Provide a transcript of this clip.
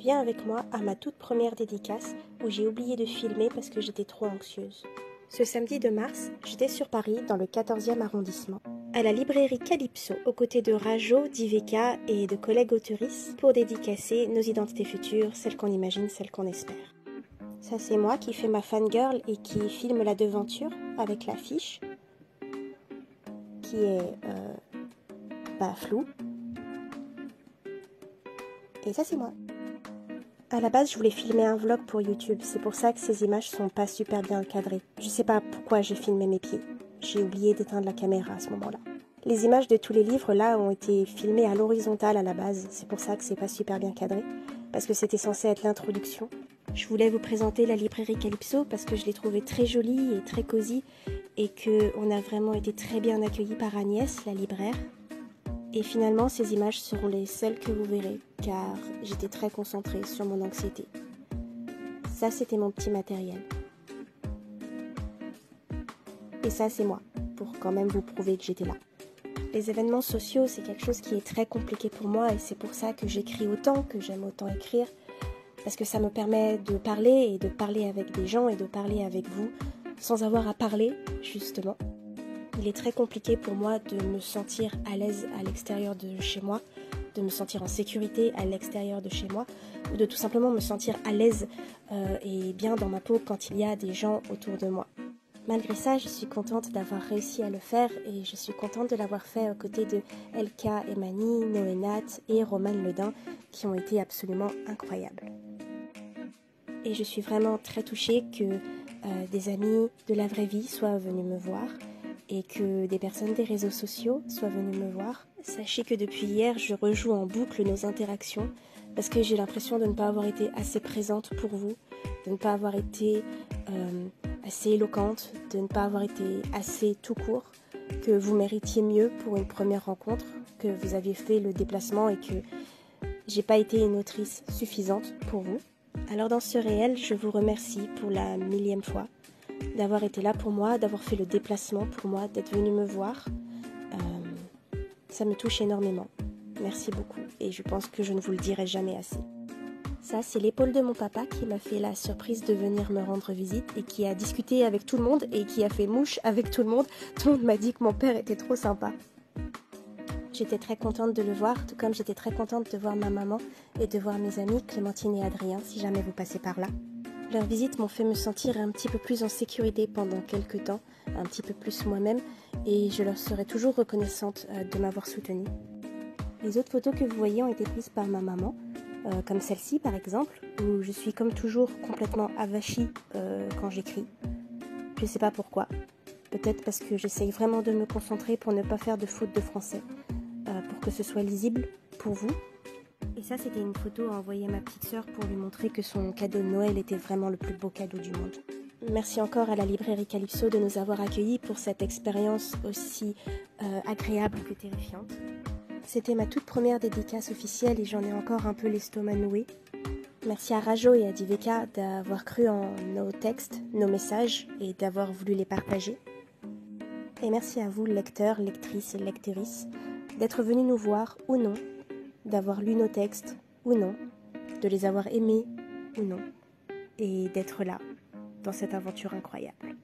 Viens avec moi à ma toute première dédicace où j'ai oublié de filmer parce que j'étais trop anxieuse. Ce samedi de mars, j'étais sur Paris dans le 14e arrondissement, à la librairie Calypso, aux côtés de Rajo, d'Iveka et de collègues autoristes pour dédicacer nos identités futures, celles qu'on imagine, celles qu'on espère. Ça c'est moi qui fais ma fangirl et qui filme la devanture avec l'affiche qui est euh, pas floue. Et ça c'est moi. À la base, je voulais filmer un vlog pour YouTube. C'est pour ça que ces images sont pas super bien cadrées. Je sais pas pourquoi j'ai filmé mes pieds. J'ai oublié d'éteindre la caméra à ce moment-là. Les images de tous les livres là ont été filmées à l'horizontale à la base. C'est pour ça que c'est pas super bien cadré. Parce que c'était censé être l'introduction. Je voulais vous présenter la librairie Calypso parce que je l'ai trouvée très jolie et très cosy et qu'on a vraiment été très bien accueillis par Agnès, la libraire. Et finalement, ces images seront les seules que vous verrez, car j'étais très concentrée sur mon anxiété. Ça, c'était mon petit matériel. Et ça, c'est moi, pour quand même vous prouver que j'étais là. Les événements sociaux, c'est quelque chose qui est très compliqué pour moi et c'est pour ça que j'écris autant, que j'aime autant écrire, parce que ça me permet de parler et de parler avec des gens et de parler avec vous sans avoir à parler, justement il est très compliqué pour moi de me sentir à l'aise à l'extérieur de chez moi, de me sentir en sécurité à l'extérieur de chez moi, ou de tout simplement me sentir à l'aise euh, et bien dans ma peau quand il y a des gens autour de moi. Malgré ça, je suis contente d'avoir réussi à le faire et je suis contente de l'avoir fait aux côtés de Elka Emani, Noé Nat et Roman Ledin qui ont été absolument incroyables. Et je suis vraiment très touchée que euh, des amis de la vraie vie soient venus me voir et que des personnes des réseaux sociaux soient venues me voir. Sachez que depuis hier, je rejoue en boucle nos interactions parce que j'ai l'impression de ne pas avoir été assez présente pour vous, de ne pas avoir été euh, assez éloquente, de ne pas avoir été assez tout court, que vous méritiez mieux pour une première rencontre, que vous aviez fait le déplacement et que j'ai pas été une autrice suffisante pour vous. Alors dans ce réel, je vous remercie pour la millième fois d'avoir été là pour moi, d'avoir fait le déplacement pour moi, d'être venu me voir. Euh, ça me touche énormément. Merci beaucoup et je pense que je ne vous le dirai jamais assez. Ça, c'est l'épaule de mon papa qui m'a fait la surprise de venir me rendre visite et qui a discuté avec tout le monde et qui a fait mouche avec tout le monde. Tout le monde m'a dit que mon père était trop sympa. J'étais très contente de le voir, tout comme j'étais très contente de voir ma maman et de voir mes amis Clémentine et Adrien si jamais vous passez par là. Leurs visites m'ont fait me sentir un petit peu plus en sécurité pendant quelques temps, un petit peu plus moi-même, et je leur serai toujours reconnaissante euh, de m'avoir soutenue. Les autres photos que vous voyez ont été prises par ma maman, euh, comme celle-ci par exemple, où je suis comme toujours complètement avachie euh, quand j'écris. Je ne sais pas pourquoi. Peut-être parce que j'essaye vraiment de me concentrer pour ne pas faire de fautes de français, pour que ce soit lisible pour vous et ça, c'était une photo envoyée à ma petite sœur pour lui montrer que son cadeau de Noël était vraiment le plus beau cadeau du monde. Merci encore à la librairie Calypso de nous avoir accueillis pour cette expérience aussi euh, agréable que terrifiante. C'était ma toute première dédicace officielle et j'en ai encore un peu l'estomac noué. Merci à Rajo et à Diveka d'avoir cru en nos textes, nos messages et d'avoir voulu les partager. Et merci à vous, lecteurs, lectrices et lectrices, d'être venus nous voir ou non d'avoir lu nos textes ou non, de les avoir aimés ou non, et d'être là dans cette aventure incroyable.